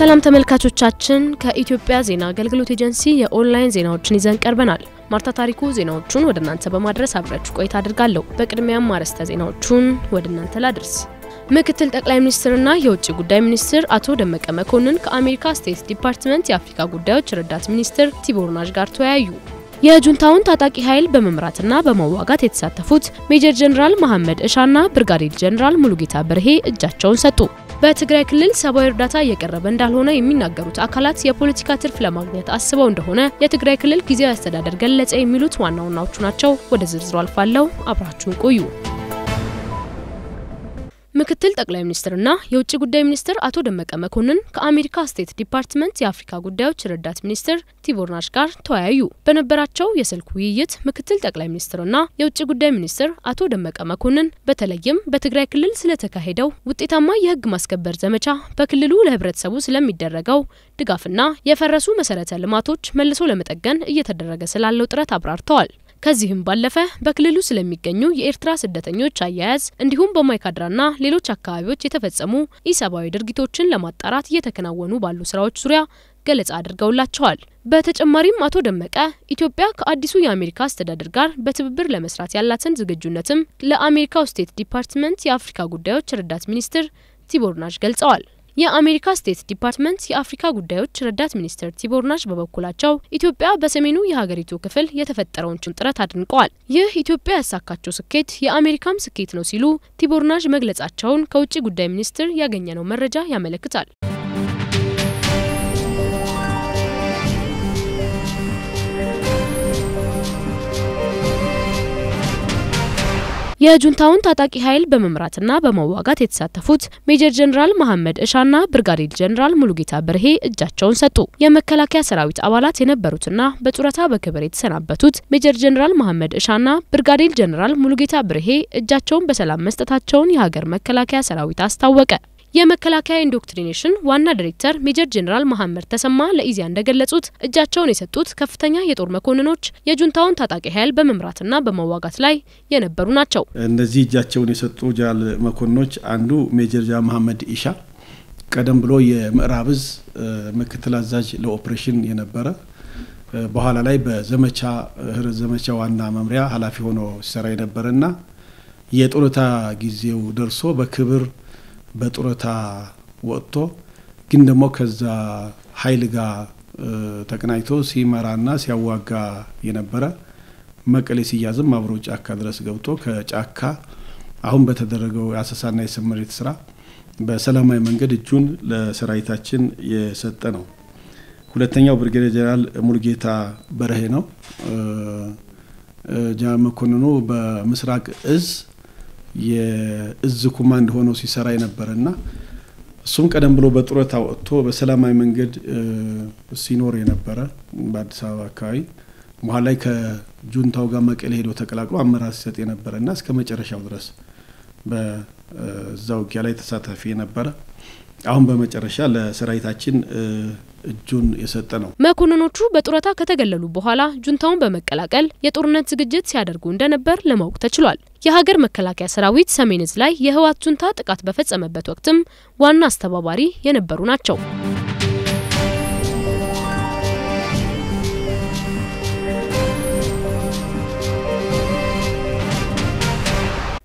ሰላም ተመልካቾቻችን፣ ከኢትዮጵያ ዜና አገልግሎት ኤጀንሲ የኦንላይን ዜናዎችን ይዘን ቀርበናል። ማርታ ታሪኩ ዜናዎቹን ወደ እናንተ በማድረስ አብራችሁ ቆይታ አድርጋለሁ። በቅድሚያም አርዕስተ ዜናዎቹን ወደ እናንተ ላድርስ። ምክትል ጠቅላይ ሚኒስትርና የውጭ ጉዳይ ሚኒስትር አቶ ደመቀ መኮንን ከአሜሪካ State Department የአፍሪካ ጉዳዮች ረዳት ሚኒስትር ቲቦር ናዥ ጋር ተወያዩ። የጁንታውን ታጣቂ ኃይል በመምራትና በመዋጋት የተሳተፉት ሜጀር ጀነራል መሐመድ እሻና ብርጋዴር ጀነራል ሙሉጌታ በርሄ እጃቸውን ሰጡ። በትግራይ ክልል ሰብአዊ እርዳታ እየቀረበ እንዳልሆነ የሚናገሩት አካላት የፖለቲካ ትርፍ ለማግኘት አስበው እንደሆነ የትግራይ ክልል ጊዜያዊ አስተዳደር ገለጸ። የሚሉት ዋና ዋናዎቹ ናቸው። ወደ ዝርዝሩ አልፋለሁ። አብራችሁን ቆዩ። ምክትል ጠቅላይ ሚኒስትርና የውጭ ጉዳይ ሚኒስትር አቶ ደመቀ መኮንን ከአሜሪካ State Department የአፍሪካ ጉዳዮች ረዳት ሚኒስትር ቲቦር ናዥ ጋር ተወያዩ። በነበራቸው የስልክ ውይይት ምክትል ጠቅላይ ሚኒስትርና የውጭ ጉዳይ ሚኒስትር አቶ ደመቀ መኮንን በተለይም በትግራይ ክልል ስለተካሄደው ውጤታማ የሕግ ማስከበር ዘመቻ፣ በክልሉ ለህብረተሰቡ ስለሚደረገው ድጋፍና የፈረሱ መሰረተ ልማቶች መልሶ ለመጠገን እየተደረገ ስላለው ጥረት አብራርተዋል። ከዚህም ባለፈ በክልሉ ስለሚገኙ የኤርትራ ስደተኞች አያያዝ እንዲሁም በማይካድራና ሌሎች አካባቢዎች የተፈጸሙ ኢሰብአዊ ድርጊቶችን ለማጣራት እየተከናወኑ ባሉ ስራዎች ዙሪያ ገለጻ አድርገውላቸዋል። በተጨማሪም አቶ ደመቀ ኢትዮጵያ ከአዲሱ የአሜሪካ አስተዳደር ጋር በትብብር ለመስራት ያላትን ዝግጁነትም ለአሜሪካው State Department የአፍሪካ ጉዳዮች ረዳት ሚኒስትር ቲቦር ናዥ ገልጸዋል። የአሜሪካ State Department የአፍሪካ ጉዳዮች ረዳት ሚኒስትር ቲቦር ናዥ በበኩላቸው ኢትዮጵያ በሰሜኑ የሀገሪቱ ክፍል የተፈጠረውን ጥረት አድንቀዋል። ይህ ኢትዮጵያ ያሳካቸው ስኬት የአሜሪካም ስኬት ነው ሲሉ ቲቦር ናዥ መግለጻቸውን ከውጭ ጉዳይ ሚኒስቴር ያገኘነው መረጃ ያመለክታል። የጁንታውን ታጣቂ ኃይል በመምራትና በመዋጋት የተሳተፉት ሜጀር ጀነራል መሐመድ እሻና ብርጋዴር ጀነራል ሙሉጌታ በርሄ እጃቸውን ሰጡ። የመከላከያ ሰራዊት አባላት የነበሩትና በጡረታ በክብር የተሰናበቱት ሜጀር ጀነራል መሐመድ እሻና ብርጋዴር ጀነራል ሙሉጌታ በርሄ እጃቸውን በሰላም መስጠታቸውን የሀገር መከላከያ ሰራዊት አስታወቀ። የመከላከያ indoctrination ዋና ዲሬክተር ሜጀር ጀኔራል መሐመድ ተሰማ ለኢዜአ እንደገለጹት እጃቸውን የሰጡት ከፍተኛ የጦር መኮንኖች የጁንታውን ታጣቂ ኃይል በመምራትና በመዋጋት ላይ የነበሩ ናቸው። እነዚህ እጃቸውን የሰጡ ጃል መኮንኖች አንዱ ሜጀር ጃ መሐመድ ኢሻ ቀደም ብሎ የምዕራብ እዝ ምክትል አዛዥ ለኦፕሬሽን የነበረ በኋላ ላይ በዘመቻ ዘመቻ ዋና መምሪያ ኃላፊ ሆኖ ሲሰራ የነበረና የጡረታ ጊዜው ደርሶ በክብር በጡረታ ወጥቶ ግን ደግሞ ከዛ ኃይል ጋር ተቀናጅቶ ሲመራና ሲያዋጋ የነበረ መቀሌ ሲያዝም አብሮ ጫካ ድረስ ገብቶ ከጫካ አሁን በተደረገው የአሰሳና የስምሪት ስራ በሰላማዊ መንገድ እጁን ለሰራዊታችን የሰጠ ነው። ሁለተኛው ብርጌዴር ጀነራል ሙሉጌታ በርሄ ነው። መኮንኑ በምስራቅ እዝ የእዝ ኮማንድ ሆኖ ሲሰራ የነበረና እሱም ቀደም ብሎ በጡረታ ወጥቶ በሰላማዊ መንገድ ሲኖር የነበረ በአዲስ አበባ አካባቢ በኋላ ላይ ከጁንታው ጋር መቀሌ ሄዶ ተቀላቅሎ አመራር ሲሰጥ የነበረና እስከ መጨረሻው ድረስ በዛ ውጊያ ላይ ተሳታፊ የነበረ አሁን በመጨረሻ ለሰራዊታችን እጁን የሰጠ ነው። መኮንኖቹ በጡረታ ከተገለሉ በኋላ ጁንታውን በመቀላቀል የጦርነት ዝግጅት ሲያደርጉ እንደነበር ለማወቅ ተችሏል። የሀገር መከላከያ ሰራዊት ሰሜን እዝ ላይ የህወሓት ጁንታ ጥቃት በፈጸመበት ወቅትም ዋና አስተባባሪ የነበሩ ናቸው።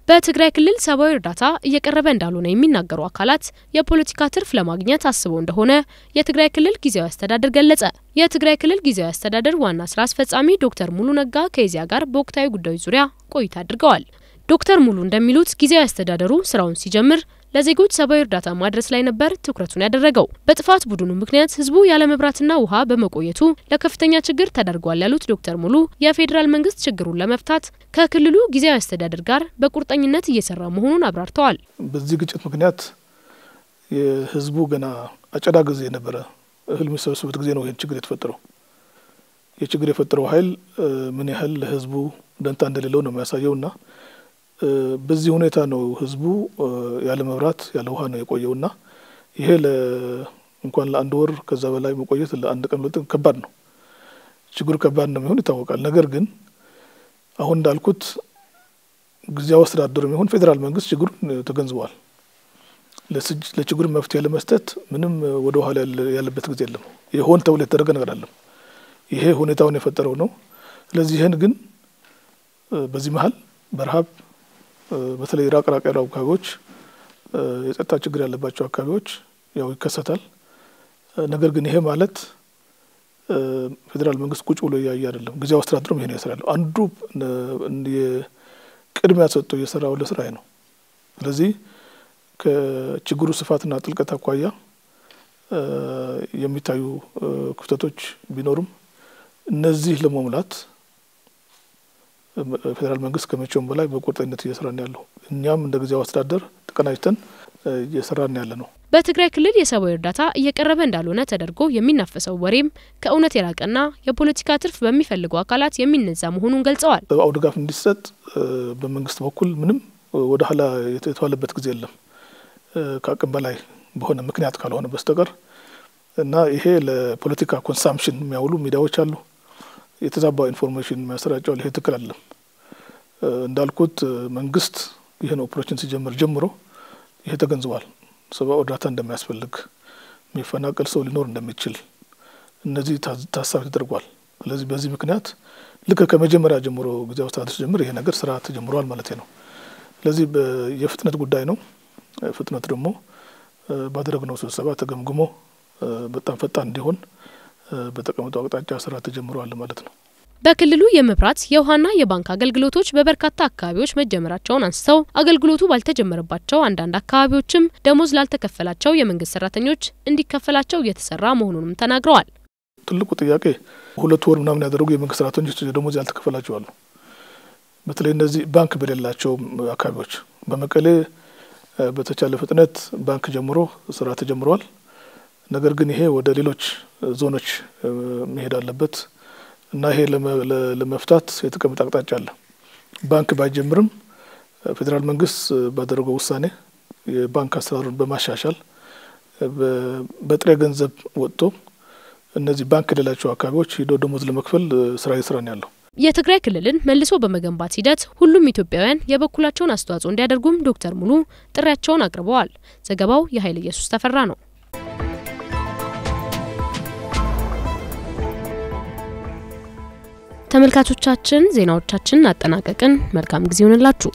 በትግራይ ክልል ሰብአዊ እርዳታ እየቀረበ እንዳልሆነ የሚናገሩ አካላት የፖለቲካ ትርፍ ለማግኘት አስበው እንደሆነ የትግራይ ክልል ጊዜያዊ አስተዳደር ገለጸ። የትግራይ ክልል ጊዜያዊ አስተዳደር ዋና ስራ አስፈጻሚ ዶክተር ሙሉ ነጋ ከኢዜአ ጋር በወቅታዊ ጉዳዮች ዙሪያ ቆይታ አድርገዋል። ዶክተር ሙሉ እንደሚሉት ጊዜያዊ አስተዳደሩ ስራውን ሲጀምር ለዜጎች ሰብአዊ እርዳታ ማድረስ ላይ ነበር ትኩረቱን ያደረገው። በጥፋት ቡድኑ ምክንያት ህዝቡ ያለ መብራትና ውሃ በመቆየቱ ለከፍተኛ ችግር ተዳርጓል ያሉት ዶክተር ሙሉ የፌዴራል መንግስት ችግሩን ለመፍታት ከክልሉ ጊዜያዊ አስተዳደር ጋር በቁርጠኝነት እየሰራ መሆኑን አብራርተዋል። በዚህ ግጭት ምክንያት የህዝቡ ገና አጨዳ ጊዜ ነበረ፣ እህል የሚሰበስበት ጊዜ ነው ይህን ችግር የተፈጠረው። የችግር የፈጠረው ኃይል ምን ያህል ለህዝቡ ደንታ እንደሌለው ነው የሚያሳየውና በዚህ ሁኔታ ነው ህዝቡ ያለ መብራት ያለ ውሃ ነው የቆየውና ይሄ እንኳን ለአንድ ወር ከዛ በላይ መቆየት ለአንድ ቀን ሁለት ከባድ ነው። ችግሩ ከባድ እንደሚሆን ይታወቃል። ነገር ግን አሁን እንዳልኩት ጊዜያዊ አስተዳደሩ የሚሆን ፌዴራል መንግስት ችግሩን ተገንዝበዋል። ለችግሩ መፍትሄ ለመስጠት ምንም ወደ ኋላ ያለበት ጊዜ የለም። የሆን ተብሎ የተደረገ ነገር አለም። ይሄ ሁኔታውን የፈጠረው ነው። ስለዚህ ይህን ግን በዚህ መሀል በረሀብ በተለይ ራቅ ራቅ ያሉ አካባቢዎች የጸጥታ ችግር ያለባቸው አካባቢዎች ያው ይከሰታል። ነገር ግን ይሄ ማለት ፌዴራል መንግስት ቁጭ ብሎ እያየ አይደለም። ጊዜያዊ አስተዳደሩም ይሄ ነው ያስራለሁ አንዱ ቅድሚያ ሰጥቶ እየሰራው ለስራዬ ነው። ስለዚህ ከችግሩ ስፋትና ጥልቀት አኳያ የሚታዩ ክፍተቶች ቢኖሩም እነዚህ ለመሙላት ፌዴራል መንግስት ከመቼውም በላይ በቁርጠኝነት እየሰራን ያለው እኛም እንደ ጊዜያዊ አስተዳደር ተቀናጅተን እየሰራን ያለ ነው። በትግራይ ክልል የሰብአዊ እርዳታ እየቀረበ እንዳልሆነ ተደርጎ የሚናፈሰው ወሬም ከእውነት የራቀና የፖለቲካ ትርፍ በሚፈልጉ አካላት የሚነዛ መሆኑን ገልጸዋል። ሰብአዊ ድጋፍ እንዲሰጥ በመንግስት በኩል ምንም ወደ ኋላ የተባለበት ጊዜ የለም ከአቅም በላይ በሆነ ምክንያት ካልሆነ በስተቀር እና ይሄ ለፖለቲካ consumption የሚያውሉ ሚዲያዎች አሉ። የተዛባ information የሚያሰራጨው ይሄ ትክክል አይደለም። እንዳልኩት መንግስት ይህን ኦፕሬሽን ሲጀምር ጀምሮ ይሄ ተገንዝቧል። ሰብአዊ እርዳታ እንደሚያስፈልግ፣ የሚፈናቀል ሰው ሊኖር እንደሚችል እነዚህ ታሳቢ ተደርጓል። ስለዚህ በዚህ ምክንያት ልክ ከመጀመሪያ ጀምሮ ጊዜያዊ አስተዳደር ሲጀምር ይሄ ነገር ስራ ተጀምሯል ማለት ነው። ስለዚህ የፍጥነት ጉዳይ ነው። ፍጥነት ደግሞ ባደረግነው ስብሰባ ተገምግሞ በጣም ፈጣን እንዲሆን በተቀመጠው አቅጣጫ ስራ ተጀምሯል ማለት ነው። በክልሉ የመብራት የውሃና የባንክ አገልግሎቶች በበርካታ አካባቢዎች መጀመራቸውን አንስተው አገልግሎቱ ባልተጀመረባቸው አንዳንድ አካባቢዎችም ደሞዝ ላልተከፈላቸው የመንግስት ሰራተኞች እንዲከፈላቸው እየተሰራ መሆኑንም ተናግረዋል። ትልቁ ጥያቄ ሁለት ወር ምናምን ያደረጉ የመንግስት ሰራተኞች ደሞዝ ያልተከፈላቸው አሉ። በተለይ እነዚህ ባንክ በሌላቸው አካባቢዎች በመቀሌ በተቻለ ፍጥነት ባንክ ጀምሮ ስራ ተጀምሯል። ነገር ግን ይሄ ወደ ሌሎች ዞኖች መሄድ አለበት እና ይሄ ለመፍታት የተቀመጠ አቅጣጫ አለ። ባንክ ባይጀምርም ፌዴራል መንግስት ባደረገው ውሳኔ የባንክ አሰራሩን በማሻሻል በጥሬ ገንዘብ ወጥቶ እነዚህ ባንክ የሌላቸው አካባቢዎች ሂዶ ደሞዝ ለመክፈል ስራ እየሰራ ነው ያለው። የትግራይ ክልልን መልሶ በመገንባት ሂደት ሁሉም ኢትዮጵያውያን የበኩላቸውን አስተዋጽኦ እንዲያደርጉም ዶክተር ሙሉ ጥሪያቸውን አቅርበዋል። ዘገባው የኃይለ ኢየሱስ ተፈራ ነው። ተመልካቾቻችን ዜናዎቻችንን አጠናቀቅን። መልካም ጊዜ ይሆንላችሁ።